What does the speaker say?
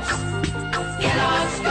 Kellogg's. Kellogg's.